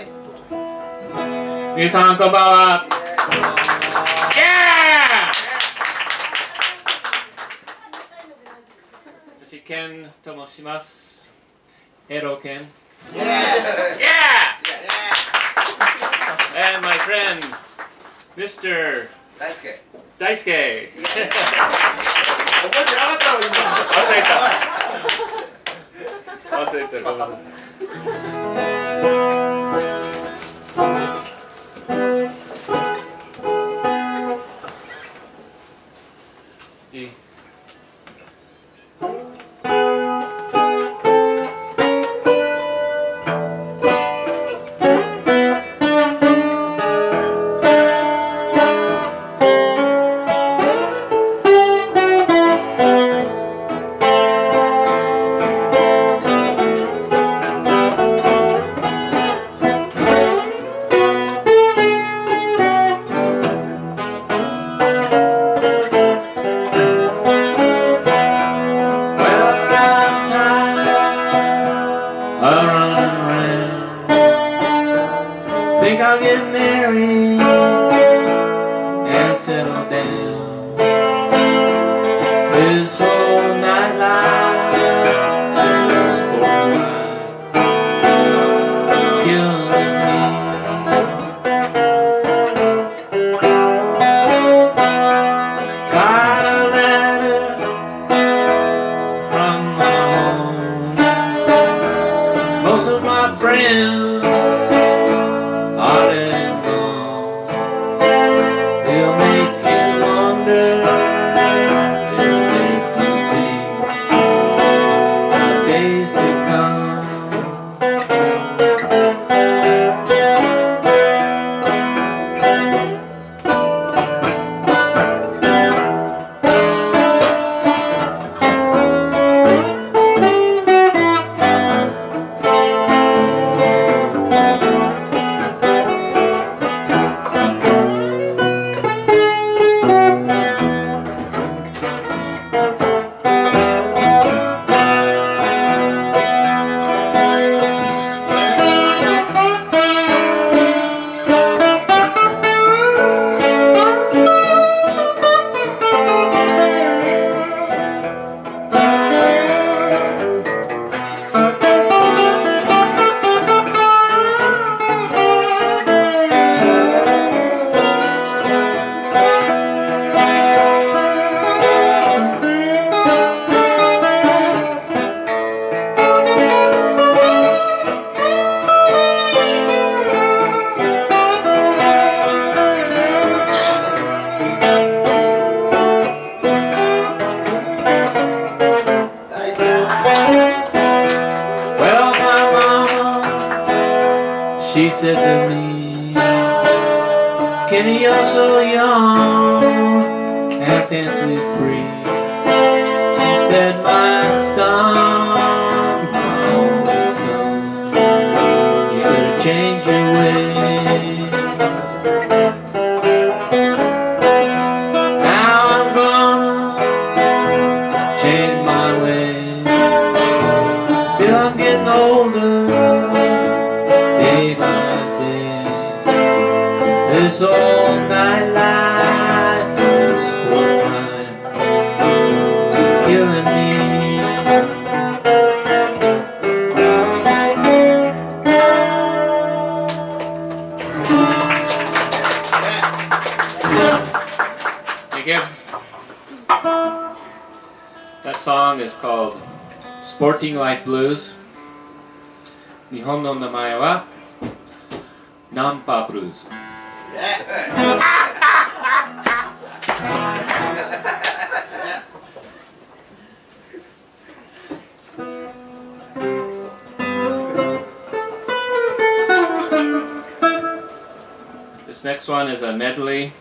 はいどうぞ皆さんこんばんは Yeah! 私ケンと申しますエロケン Yeah! Yeah! And my friend Mr. 大輔大輔覚えてなかったの今忘れた忘れたごめんなさい she said to me, Kenny, you're so young again. That song is called Sporting Life Blues. Nihon no namae wa Nampa Blues. this next one is a medley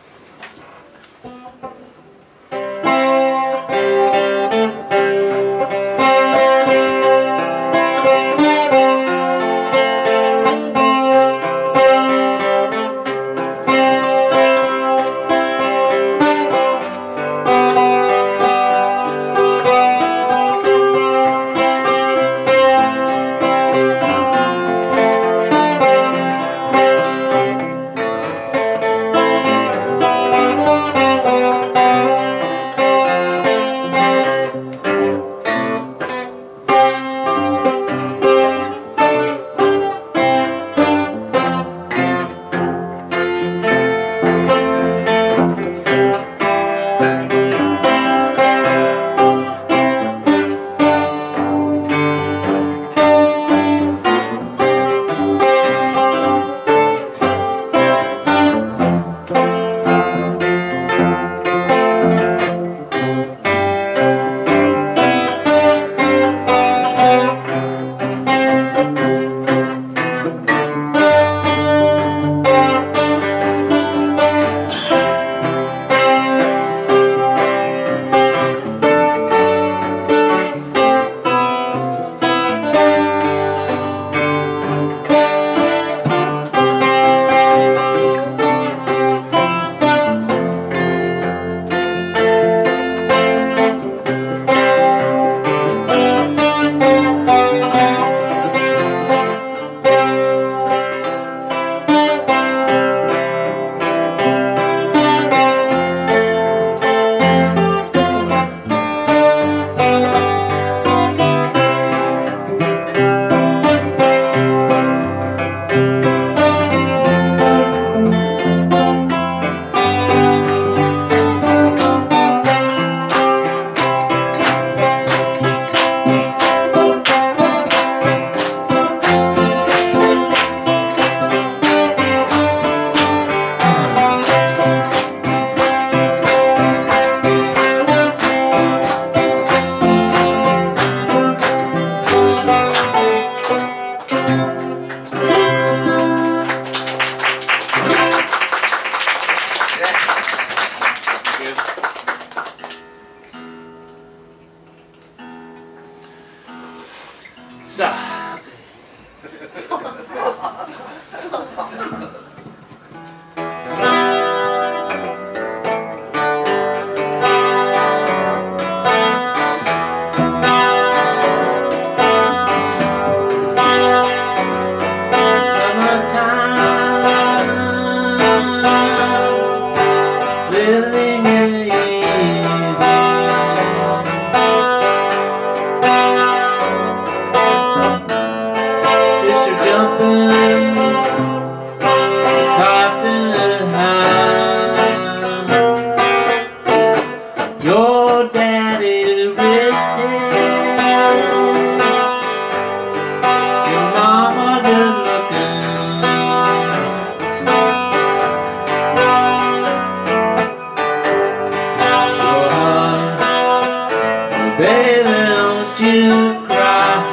Baby, don't you cry.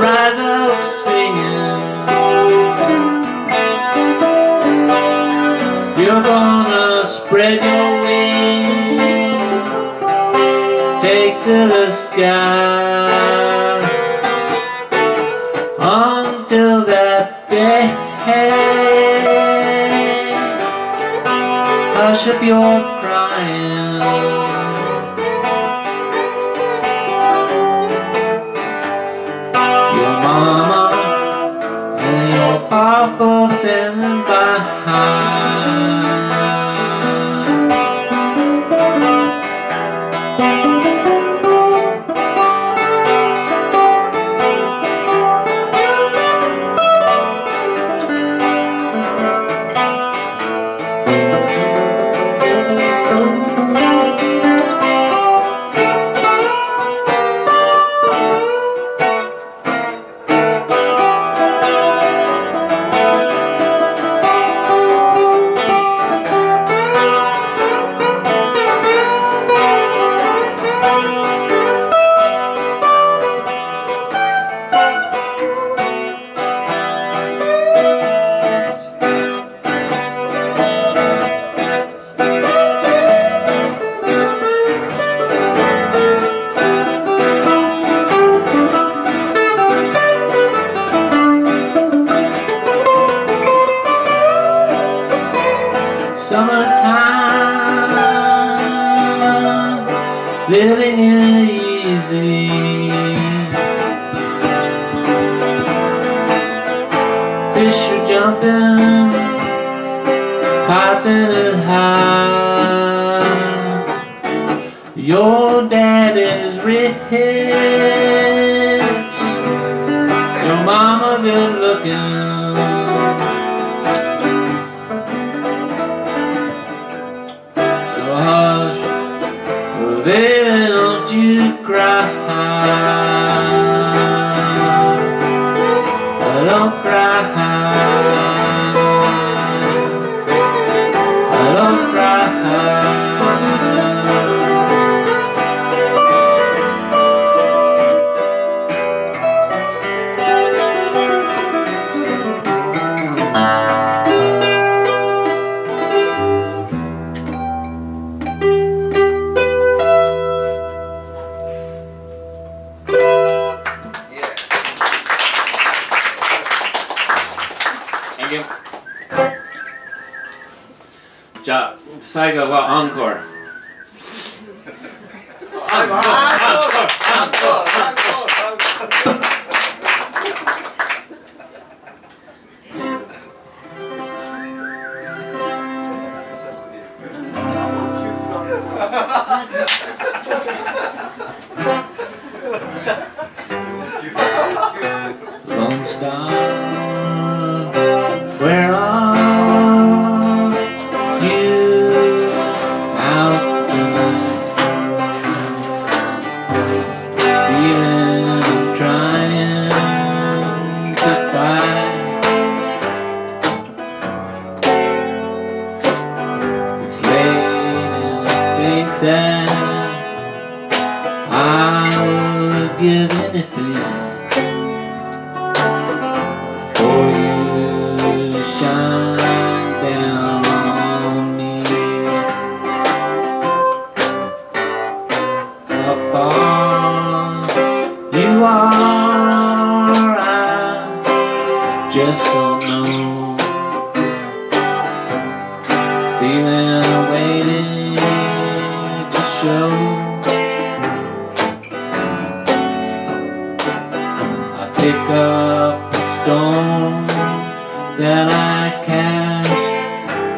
Rise up singing. You're gonna spread your wings Take to the sky. Until that day Hush up your crying. Your mama and your papa said overcome. Living it easy.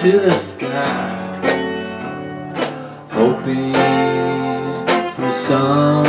to the sky Hoping for some